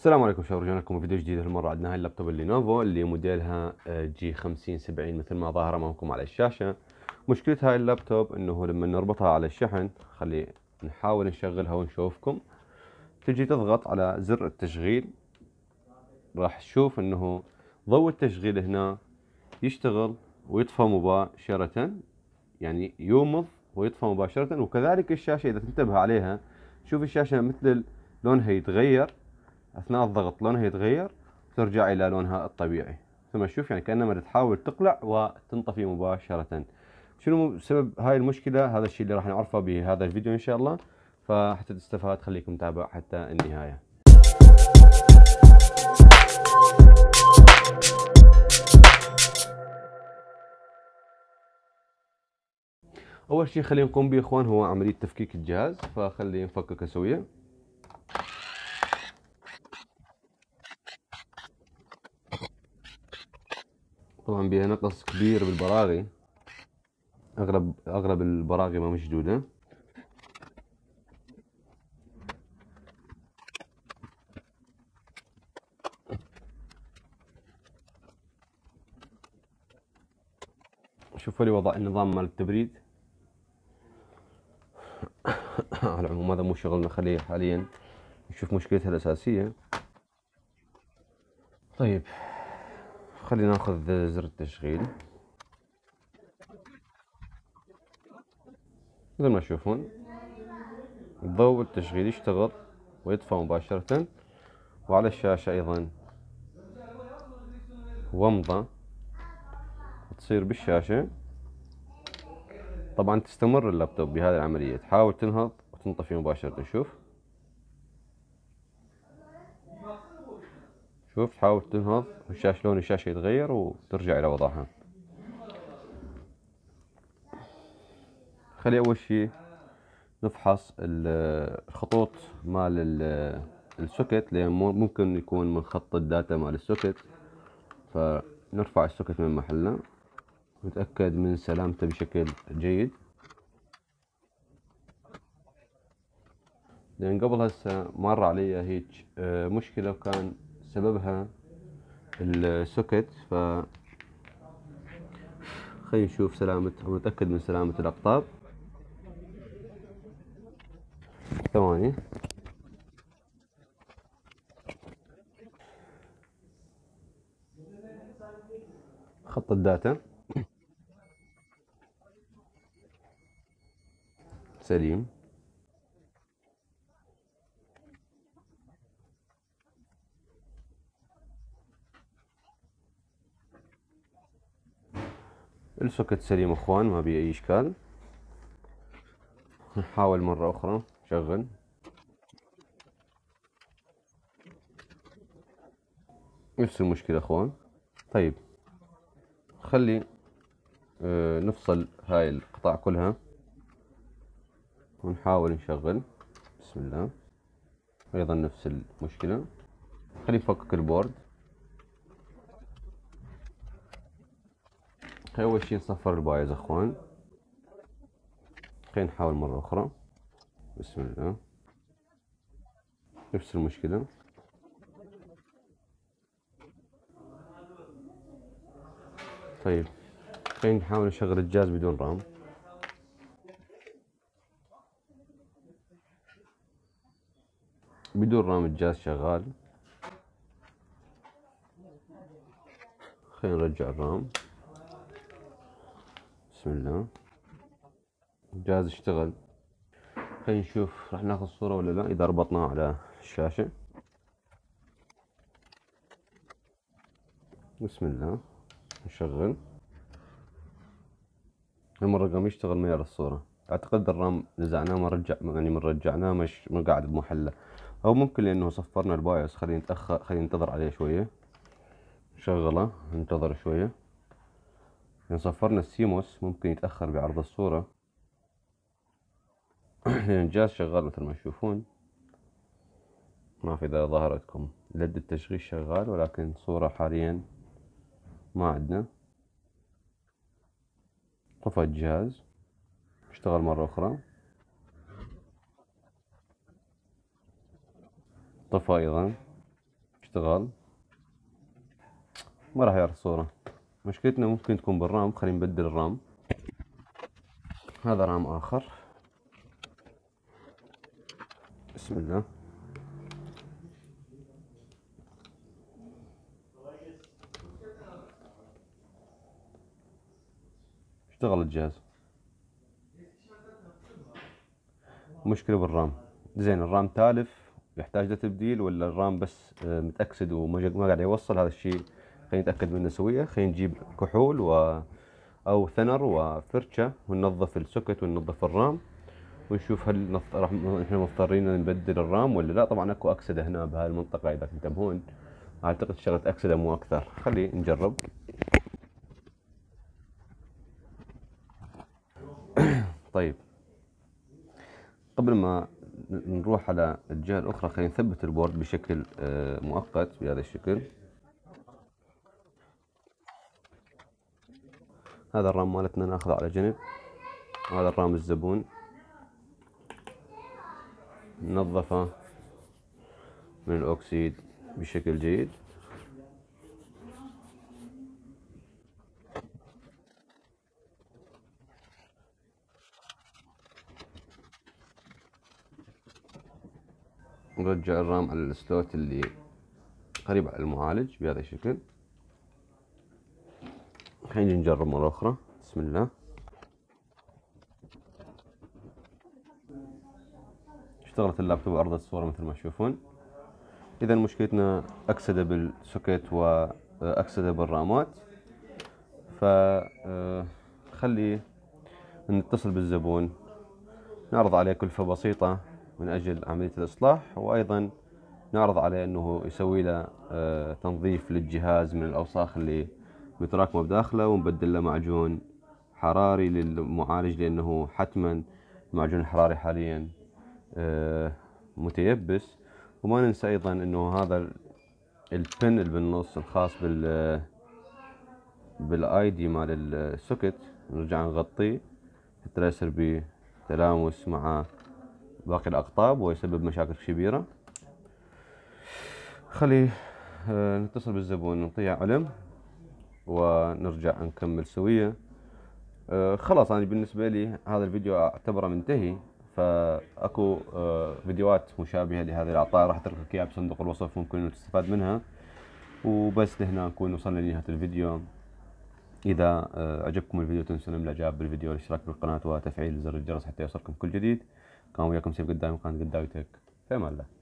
السلام عليكم شباب رجعنا لكم فيديو جديد. هالمرة عندنا هاي اللابتوب Lenovo اللي موديلها G 5070 مثل ما ظاهر أمامكم على الشاشة. مشكلة هاي اللابتوب إنه لما نربطها على الشحن خلي نحاول نشغلها ونشوفكم. تجي تضغط على زر التشغيل. راح تشوف إنه ضوء التشغيل هنا يشتغل ويطفى مباشرة يعني يومض ويطفى مباشرة. وكذلك الشاشة إذا تنتبه عليها شوف الشاشة مثل لونها يتغير. أثناء الضغط لونها يتغير ترجع إلى لونها الطبيعي. ثم تشوف يعني كأنما تحاول تقلع وتنطفي مباشرة. شنو سبب هاي المشكلة؟ هذا الشيء اللي راح نعرفه بهذا الفيديو إن شاء الله. فحتى تستفاد خليكم متابع حتى النهاية. أول شيء خلينا نقوم به اخوان هو عملية تفكيك الجهاز. فخلي نفككه سوية طبعا بها نقص كبير بالبراغي. اغلب اغلب البراغي ما مشدودة شوفوا لي وضع النظام مال التبريد. على العموم هذا مو شغلنا خليه حاليا. نشوف مشكلتها الأساسية. طيب. خلينا ناخذ زر التشغيل. مثل ما تشوفون. ضوء التشغيل يشتغل ويطفى مباشرة. وعلى الشاشة أيضا ومضة تصير بالشاشة. طبعا تستمر اللابتوب بهذه العملية. تحاول تنهض وتنطفي مباشرة. شوف شوف تحاول تنهض والشاشة لون الشاشة يتغير وترجع إلى وضعها. خلي أول شي نفحص الخطوط مال ال socket لأن ممكن يكون من خط ال data مال ال socket فنرفع ال socket من محله نتأكد من سلامته بشكل جيد. لأن قبل هسه مر علي هيك آه، مشكلة وكان سببها ال socket ف خلينا نشوف سلامة ونتأكد من سلامة الأقطاب. ثواني. خط ال data. سليم. ال socket سليم اخوان ما بي أي إشكال. نحاول مرة أخرى. شغل. نفس المشكلة أخوان. طيب. خلي آه، نفصل هاي القطع كلها. ونحاول نشغل. بسم الله. أيضا نفس المشكلة. خلي نفكك البورد. أول شي نصفر البايز أخوان. خلينا نحاول مرة أخرى. بسم الله. نفس المشكلة. طيب. خلينا نحاول نشغل الجهاز بدون رام. بدون رام الجهاز شغال. خلينا نرجع الرام. بسم الله. الجهاز اشتغل. خلينا نشوف راح ناخذ صورة ولا لا إذا ربطناه على الشاشة. بسم الله. نشغل. المرة قام يشتغل يرى الصورة. أعتقد الرام نزعناه ما رجع يعني من رجعناه مش ما قاعد بمحله. أو ممكن لأنه صفرنا البايوس خلينا نتأخر خلينا ننتظر عليه شوية. نشغله ننتظر شوية. إن صفرنا السيموس ممكن يتأخر بعرض الصورة. لأن الجهاز شغال مثل ما تشوفون. ما في إذا ظهرتكم. لد التشغيل شغال ولكن صورة حاليا ما عندنا. طفى الجهاز. اشتغل مرة أخرى. طفى أيضا. اشتغل. ما راح يعرف الصورة مشكلتنا ممكن تكون بالرام. خلينا نبدل الرام. هذا رام آخر. بسم الله. اشتغل الجهاز. مشكلة بالرام. زين الرام تالف يحتاج لتبديل ولا الرام بس آه، متأكسد وما قاعد يوصل؟ هذا الشيء خلينا نتأكد منه سوية. خلينا نجيب كحول و أو ثنر وفرشة وننظف السوكت وننظف الرام. ونشوف هل. راح إحنا مضطرين نبدل الرام ولا لا. طبعا أكو أكسدة هنا بهاي المنطقة اذا تنتبهون أعتقد شغلة أكسدة مو أكثر. خلي نجرب. طيب. قبل ما نروح على الجهة الأخرى خلينا نثبت البورد بشكل آه، مؤقت بهذا الشكل. هذا الرام مالتنا ناخذه على جنب. هذا الرام الزبون. ننظفه من الأكسيد بشكل جيد. نرجع الرام على السلوت اللي قريب على المعالج بهذا الشكل. خلينا نجرب مرة أخرى. بسم الله. اشتغلت اللابتوب عرض الصورة مثل ما تشوفون. إذا مشكلتنا أكسدة بالسوكت وأكسدة بالرامات فخلي نتصل بالزبون. نعرض عليه كلفة بسيطة من أجل عملية الإصلاح وأيضا نعرض عليه أنه يسوي له آه، تنظيف للجهاز من الأوساخ اللي متراكمة بداخله ونبدل له معجون حراري للمعالج لأنه حتما المعجون الحراري حاليا آه، متيبس. وما ننسى أيضا أنه هذا البن اللي بالنص الخاص بال بالآي دي مال السوكت نرجع نغطيه حتى يصير بتلامس مع باقي الأقطاب ويسبب مشاكل كبيرة. خلي آه، نتصل بالزبون نعطيه علم. ونرجع نكمل سوية. آه، خلاص أنا بالنسبة لي هذا الفيديو أعتبره منتهي. فأكو آه، فيديوهات مشابهة لهذه الأعطاء راح أترك لك إياها بصندوق الوصف ممكن تستفاد منها. وبس لهنا نكون وصلنا لنهاية الفيديو. إذا عجبكم الفيديو تنسون الإعجاب بالفيديو والاشتراك بالقناة وتفعيل زر الجرس حتى يوصلكم كل جديد. كان وياكم سيف قدام قناة قداويتك في أمان الله.